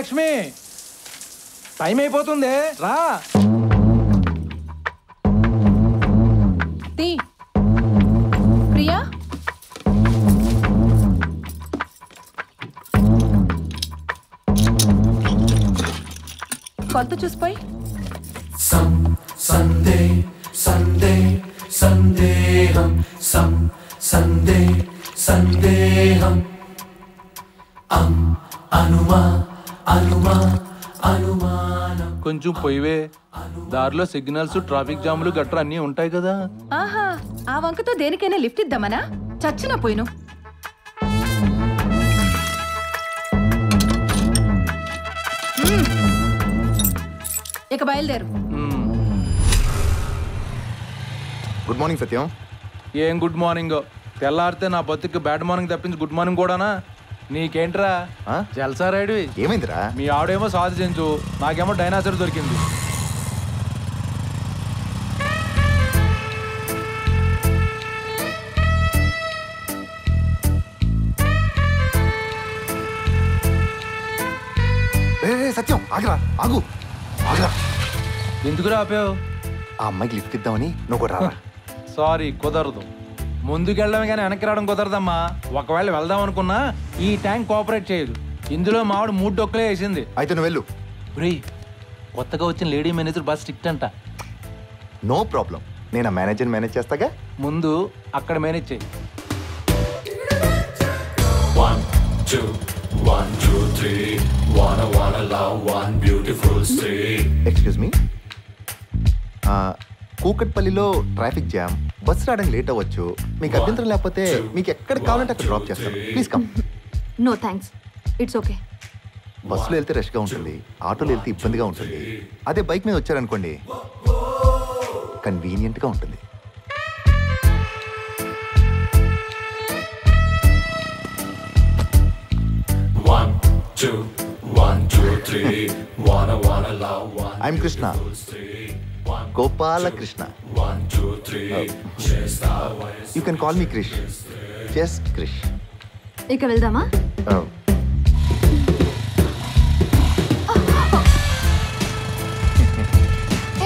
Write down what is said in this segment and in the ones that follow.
Lakshmi time అయిపోతుంది రా. తీ ప్రియా. కొలత చూసిపోయి. సందే సందే సందేహం. సం సందే సందేహం. అం అనుమా కొంచెం పొయ్యివే దారిలో సిగ్నల్స్ ట్రాఫిక్ జాములు గట్రా అన్నీ ఉంటాయి కదా. ఆహా ఆ వంకతో దేనికైనా లిఫ్ట్ ఇద్దామనా? చచ్చిన పోయిను. ఇక బయలుదేరు. Good morning Satyam. ఏం గుడ్ మార్నింగ్? తెల్లారితే నా బతుకు బ్యాడ్ మార్నింగ్ తప్పించి గుడ్ మార్నింగ్ కూడానా? నీకేంట్రా? జల్సా రైడ్వి ఏమైందిరా? మీ ఆవిడేమో సాధి చెంచు నాకేమో డైనాసర్ దొరికింది. సత్యం ఆగరా ఆగు ఆగరా. ఎందుకు ఆపావు? ఆ అమ్మాయికి లిఫ్ట్ ఇద్దామని నువ్వు రారా. సారీ కుదరదు. ముందుకెళ్ళడం కానీ వెనక్కి రావడం కుదరదమ్మా. ఒకవేళ వెళ్దాం అనుకున్నా ఈ ట్యాంక్ కోఆపరేట్ చేయదు. ఇందులో మావిడ మూడు డొక్కలే వేసింది. అయితే నువ్వు వెళ్ళు. రే కొత్తగా వచ్చిన లేడీ మేనేజర్ బాగా స్ట్రిక్ట్ అంట. No problem. నేను ఆ మేనేజర్ మేనేజ్ చేస్తాగా? ముందు అక్కడ మేనేజ్ చేయి. One, two, one, two, three. Wanna, wanna love one beautiful street. Excuse me కూకట్పల్లిలో ట్రాఫిక్ జామ్ బస్ రావడానికి లేట్ అవ్వచ్చు. మీకు అభ్యంతరం లేకపోతే మీకు ఎక్కడ కావాలంటే అక్కడ డ్రాప్ చేస్తాను. Please come no thanks it's okay బస్సులో వెళ్తే రష్గా ఉంటుంది. ఆటోలో వెళ్తే ఇబ్బందిగా ఉంటుంది. అదే బైక్ మీద వచ్చారనుకోండి. కన్వీనియంట్గా ఉంటుంది. I'm Krishna street. You can call me Krish just Krish ఇక వెళ్దామా?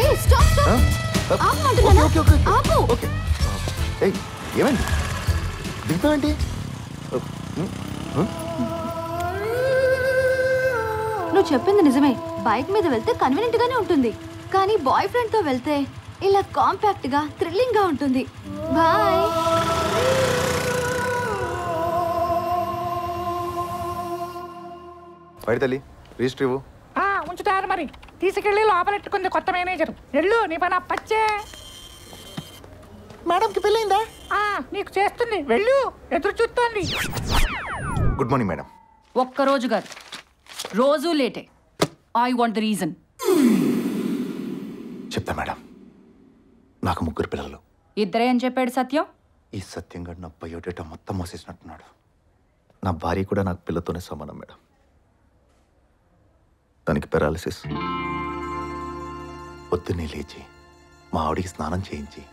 ఏ స్టాప్ స్టాప్ ఆపమంటున్నానా? ఓకే ఓకే ఆపు. ఓకే ఏయ్ ఏమైంది? దిగుతావేంటి? నువ్వు చెప్పింది నిజమే. బైక్ మీద వెళ్తే కన్వీనియంట్ గానే ఉంటుంది. కానీ బాయ్ ఫ్రెండ్తో వెళ్తే ఇలా కాంపాక్ట్గా థ్రిల్లింగ్గా ఉంటుంది. బాయ్. బయట తల్లి రిజిస్టర్ ఇవ్వు. ఆ ఉంచుతారు మరి. తీసుకెళ్ళి లోపలెట్టుకుంది కొత్త మేనేజర్. వెళ్ళు నీ పని పచ్చే మేడంకి పెళ్ళైందా? ఆ నీకు చేస్తుంది. వెళ్ళు ఎదురు చూస్తోంది. Good morning madam. ఒక్కరోజు కాదు. రోజు లేటే. I want the reason. చెప్తా మేడం. నాకు ముగ్గురు పిల్లలు. ఇద్దరే అని చెప్పాడు సత్యం? ఈ సత్యంగా నా బయోడేటా మొత్తం మోసేసినట్టున్నాడు. నా భార్య కూడా నాకు పిల్లతోనే సమానం మేడం. తనకి పెరాలిసిస్. పొద్దున్నే లేచి మా ఆవిడికి స్నానం చేయించి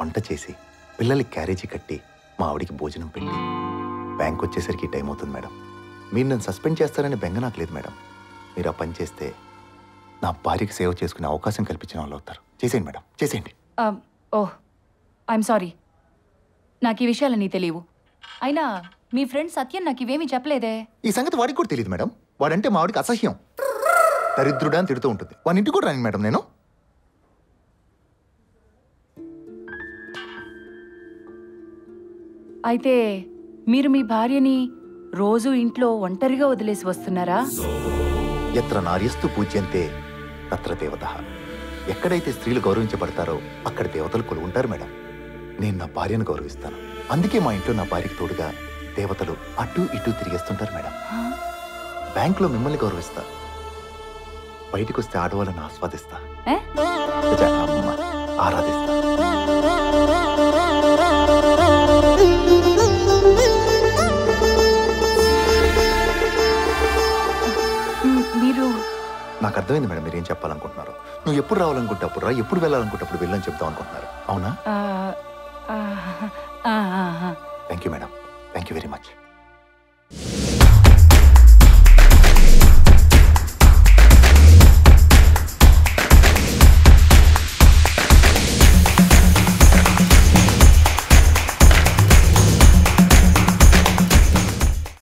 వంట చేసి పిల్లలకి క్యారేజీ కట్టి మా ఆవిడికి భోజనం పెట్టి. బ్యాంక్ వచ్చేసరికి టైం అవుతుంది మేడం. మీరు నన్ను సస్పెండ్ చేస్తారని బెంగ నాకు లేదు మేడం. మీరు ఆ పని చేస్తే నా భార్యకి సేవ చేసుకునే అవకాశం కల్పించిన వాళ్ళు అవుతారు. చేసేయండి మేడం. చేసేయండి. ఓహ్ ఐఎమ్ సారీ నాకు ఈ విషయాలన్నీ తెలియవు. అయినా మీ ఫ్రెండ్ సత్యం నాకు ఇవేమీ చెప్పలేదే. ఈ సంగతి వాడికి కూడా తెలియదు మేడం. వాడంటే మా వాడికి అసహ్యం. దరిద్రుడా అని తిడుతూ ఉంటుంది. వాడి ఇంటికి కూడా రాను మేడం నేను. అయితే మీరు మీ భార్యని రోజు ఇంట్లో ఒంటరిగా వదిలేసి వస్తున్నారా? ఎత్ర నార్యస్తు పూజ్యంతే తత్ర దేవత. ఎక్కడైతే స్త్రీలు గౌరవించబడతారో అక్కడ దేవతలు కొలువుంటారు మేడం. నేను నా భార్యను గౌరవిస్తాను. అందుకే మా ఇంట్లో నా భార్యకి తోడుగా దేవతలు అటు ఇటు తిరిగేస్తుంటారు మేడం. బ్యాంకులో మిమ్మల్ని గౌరవిస్తా. బయటికి వస్తే ఆడవాళ్ళని ఆస్వాదిస్తా. ఆరాధిస్తా. మీరు నాకు అర్థమైంది మేడం మీరేం చెప్పాలనుకుంటున్నారు. నువ్వు ఎప్పుడు రావాలనుకుంటే అప్పుడు రా ఎప్పుడు వెళ్ళాలనుకుంటే అప్పుడు వెళ్ళని చెప్దాం అనుకుంటున్నారు. అవునా. Thank you madam thank you very much